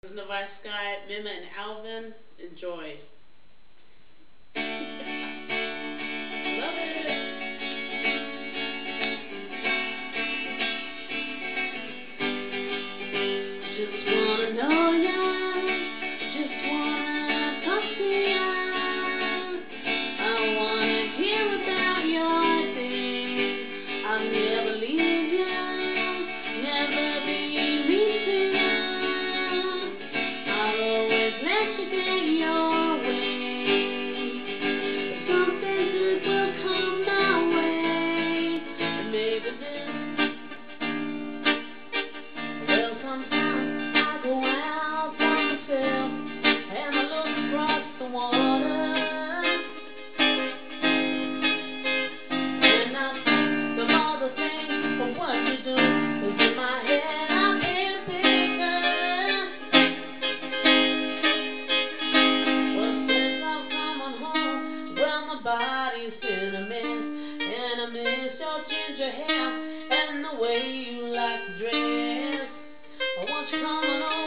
This is Novi Scott, Mima, and Alvin. Enjoy. body's cinnamon, and I miss your ginger hair and the way you like to dress. I want you coming on.